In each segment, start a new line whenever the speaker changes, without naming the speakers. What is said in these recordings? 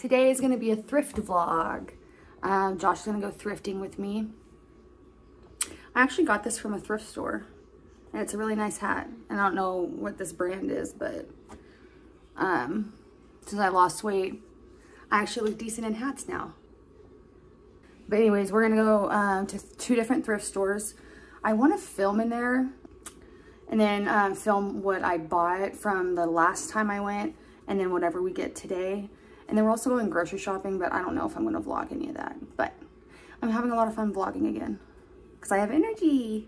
Today is going to be a thrift vlog. Um, Josh is going to go thrifting with me. I actually got this from a thrift store. And it's a really nice hat. And I don't know what this brand is, but um, since I lost weight, I actually look decent in hats now. But anyways, we're going to go um, to two different thrift stores. I want to film in there and then um, film what I bought from the last time I went and then whatever we get today. And then we're also going grocery shopping, but I don't know if I'm going to vlog any of that. But I'm having a lot of fun vlogging again because I have energy.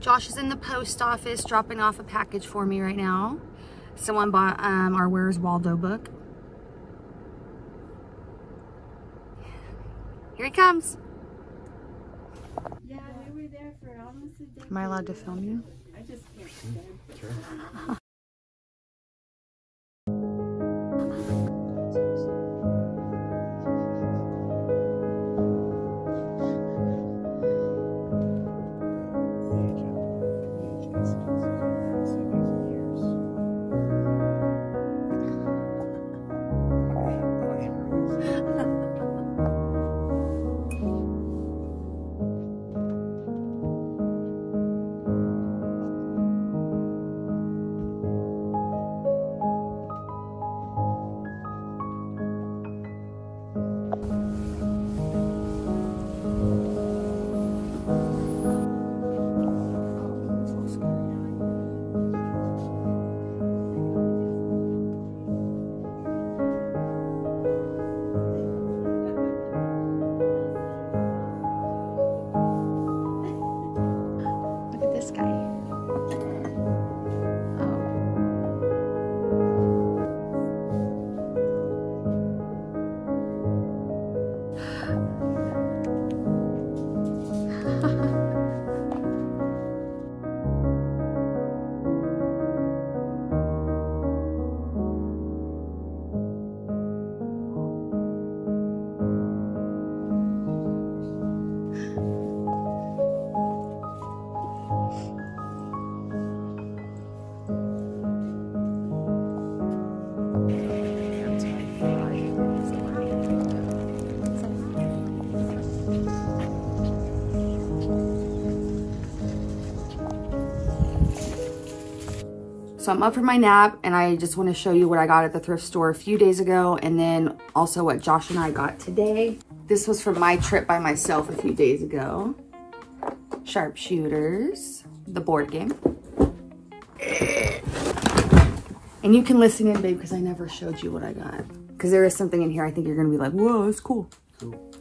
Josh is in the post office dropping off a package for me right now. Someone bought um, our Where's Waldo book. Here he comes.
Yeah, we were there for almost a day.
Am I allowed to film you?
I just can't stand
Sure.
Look So I'm up for my nap and I just want to show you what I got at the thrift store a few days ago and then also what Josh and I got today. This was from my trip by myself a few days ago. Sharpshooters, the board game. And you can listen in, babe, because I never showed you what I got. Because there is something in here I think you're going to be like, whoa, it's cool.
Cool.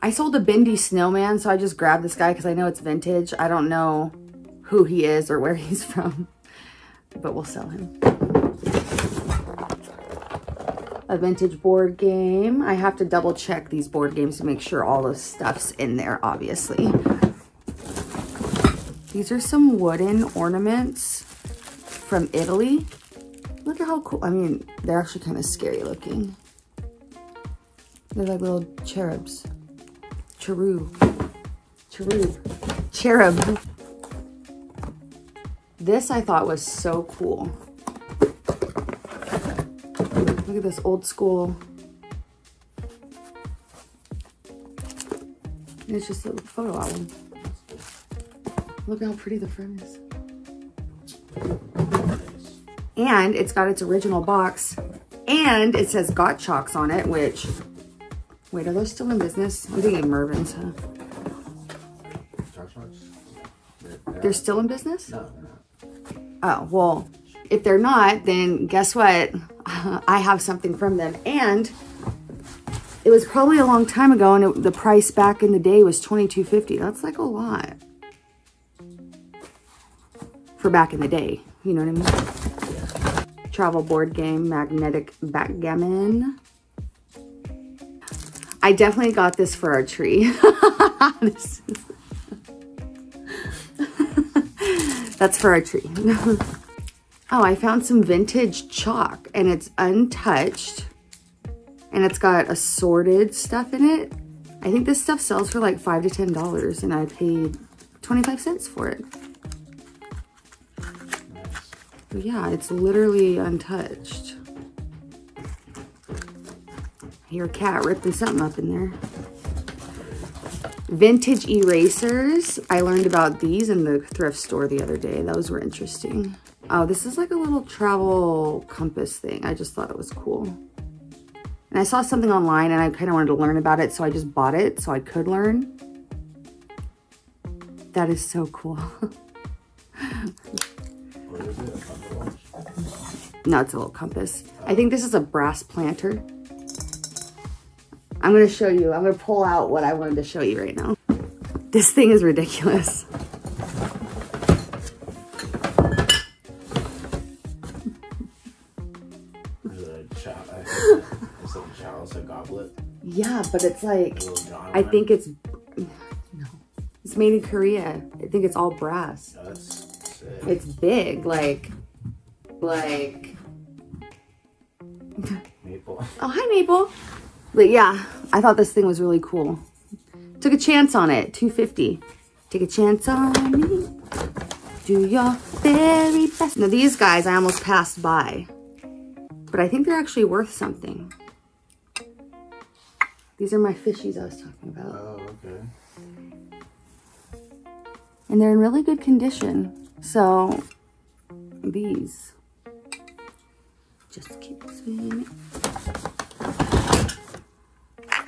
I sold a Bendy snowman, so I just grabbed this guy because I know it's vintage. I don't know who he is or where he's from, but we'll sell him. A vintage board game. I have to double check these board games to make sure all the stuff's in there, obviously. These are some wooden ornaments from Italy. Look at how cool. I mean, they're actually kind of scary looking. They're like little cherubs. Cherub. Cherub. Cherub. This I thought was so cool. Look at this old school. It's just a photo album. Look how pretty the front is. And it's got its original box. And it says Gottschalks on it, which... Wait, are those still in business? I'm thinking Mervyn's, huh? They're still in business?
No.
Oh, well, if they're not, then guess what? I have something from them. And it was probably a long time ago and it, the price back in the day was twenty two fifty. That's like a lot. For back in the day, you know what I mean? Travel board game, magnetic backgammon. I definitely got this for our tree. That's for our tree. oh, I found some vintage chalk and it's untouched and it's got assorted stuff in it. I think this stuff sells for like five to ten dollars and I paid 25 cents for it. But yeah, it's literally untouched. I hear a cat ripping something up in there. Vintage erasers. I learned about these in the thrift store the other day. Those were interesting. Oh, this is like a little travel compass thing. I just thought it was cool. And I saw something online and I kind of wanted to learn about it, so I just bought it so I could learn. That is so cool. no, it's a little compass. I think this is a brass planter. I'm gonna show you, I'm gonna pull out what I wanted to show you right now. This thing is ridiculous. Yeah, but it's like, I think it's, no, it's made in Korea. I think it's all brass. It's big, like, like,
Maple.
oh, hi Maple. But yeah, I thought this thing was really cool. Took a chance on it, 250. Take a chance on me. Do your very best. Now these guys I almost passed by, but I think they're actually worth something. These are my fishies I was talking about.
Oh, okay.
And they're in really good condition. So these just keep spinning.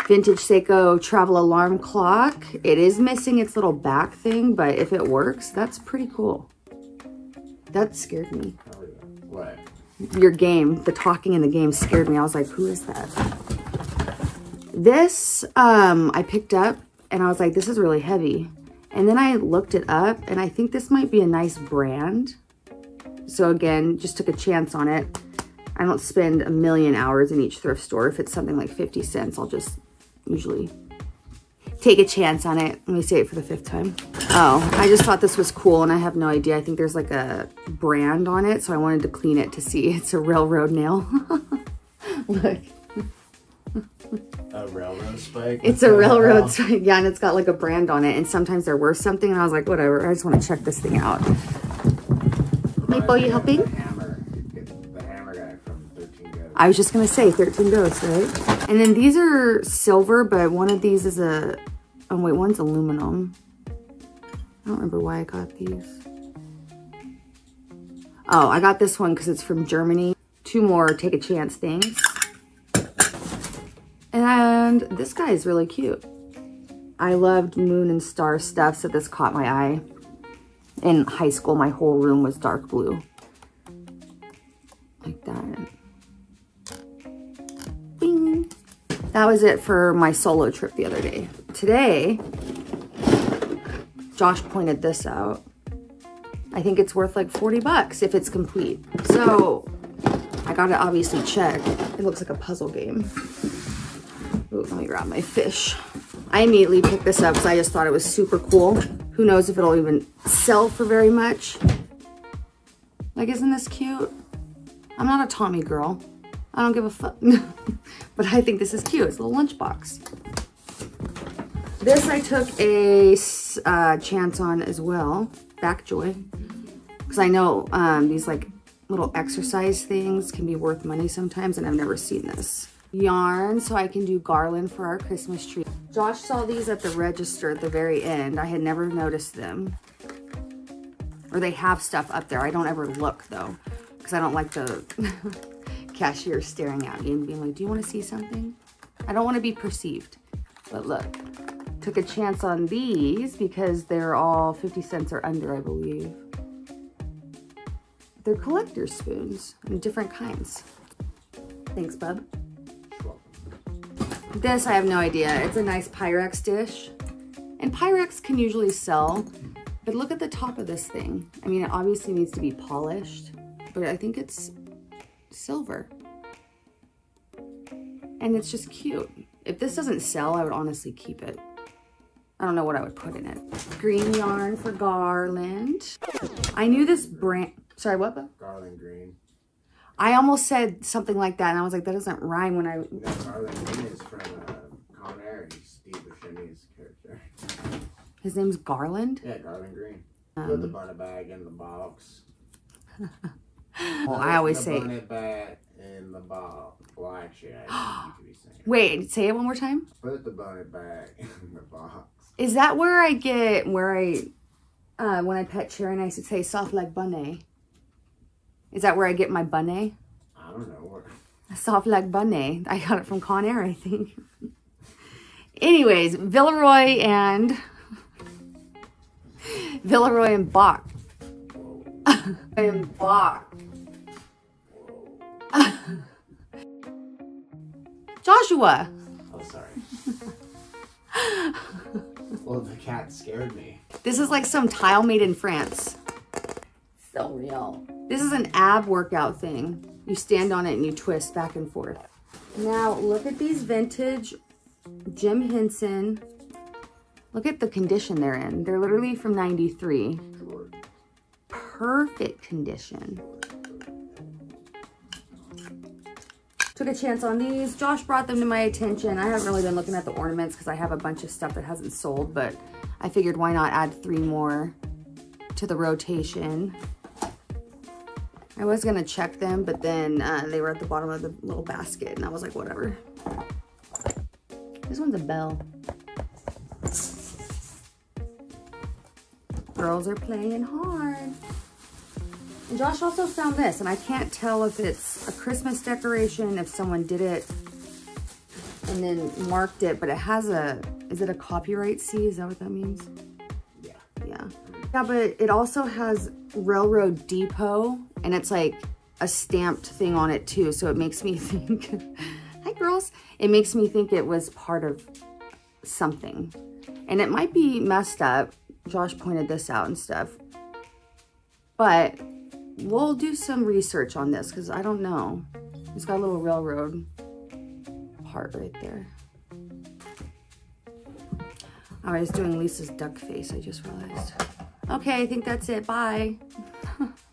Vintage Seiko travel alarm clock. It is missing its little back thing, but if it works, that's pretty cool. That scared me.
What?
Your game, the talking in the game scared me. I was like, who is that? This um, I picked up and I was like, this is really heavy. And then I looked it up and I think this might be a nice brand. So again, just took a chance on it. I don't spend a million hours in each thrift store. If it's something like 50 cents, I'll just usually take a chance on it. Let me say it for the fifth time. Oh, I just thought this was cool and I have no idea. I think there's like a brand on it. So I wanted to clean it to see. It's a railroad nail. Look,
A railroad spike?
it's a railroad spike. Yeah, and it's got like a brand on it. And sometimes they're worth something. And I was like, whatever. I just want to check this thing out. Maple, you helping?
Hammer. The hammer guy from 13 Ghosts.
I was just gonna say 13 ghosts, right? And then these are silver, but one of these is a, oh wait, one's aluminum. I don't remember why I got these. Oh, I got this one because it's from Germany. Two more take a chance things. And this guy is really cute. I loved moon and star stuff, so this caught my eye. In high school, my whole room was dark blue. That was it for my solo trip the other day. Today, Josh pointed this out. I think it's worth like 40 bucks if it's complete. So I gotta obviously check. It looks like a puzzle game. Ooh, let me grab my fish. I immediately picked this up because I just thought it was super cool. Who knows if it'll even sell for very much. Like, isn't this cute? I'm not a Tommy girl. I don't give a fuck. but I think this is cute. It's a little lunchbox. This I took a uh, chance on as well. Backjoy. Because I know um, these like little exercise things can be worth money sometimes and I've never seen this. Yarn so I can do garland for our Christmas tree. Josh saw these at the register at the very end. I had never noticed them. Or they have stuff up there. I don't ever look though. Because I don't like the cashier staring at me and being like, do you want to see something? I don't want to be perceived. But look, took a chance on these because they're all 50 cents or under, I believe. They're collector's spoons in different kinds. Thanks, bub. This, I have no idea. It's a nice Pyrex dish. And Pyrex can usually sell, but look at the top of this thing. I mean, it obviously needs to be polished, but I think it's silver. And it's just cute. If this doesn't sell, I would honestly keep it. I don't know what I would put in it. Green yarn for garland. I knew this brand, sorry, what?
Garland Green.
I almost said something like that, and I was like, that doesn't rhyme when I,
That Garland Green is from uh, Con Air. Steve Buscemi's character.
his name's Garland.
Yeah, Garland Green.
Um,
Put the bunny bag in the box.
Well, I always say-
bunny in the box. Well, actually, I think you could be saying.
Wait, say it one more time.
Put the bunny back in the box.
Is that where I get where I uh when I pet Cherry and I should say soft like bunny? Is that where I get my bunny?
I don't know where.
Soft like bunny. I got it from Con Air, I think. Anyways, Villeroy and Villeroy and Boch. and Boch. Joshua.
Oh, sorry. well, the cat scared me.
This is like some tile made in France. So real. This is an ab workout thing. You stand on it and you twist back and forth. Now look at these vintage Jim Henson. Look at the condition they're in. They're literally from 93. Perfect condition. Took a chance on these. Josh brought them to my attention. I haven't really been looking at the ornaments because I have a bunch of stuff that hasn't sold, but I figured why not add three more to the rotation. I was gonna check them, but then uh, they were at the bottom of the little basket and I was like, whatever. This one's a bell. Girls are playing hard. And Josh also found this, and I can't tell if it's a Christmas decoration, if someone did it and then marked it, but it has a, is it a copyright C? Is that what that means?
Yeah.
Yeah. Yeah, but it also has Railroad Depot, and it's like a stamped thing on it too, so it makes me think, hi girls, it makes me think it was part of something. And it might be messed up. Josh pointed this out and stuff. But we'll do some research on this because I don't know. It's got a little railroad part right there. Oh, I was doing Lisa's duck face, I just realized. Okay, I think that's it. Bye.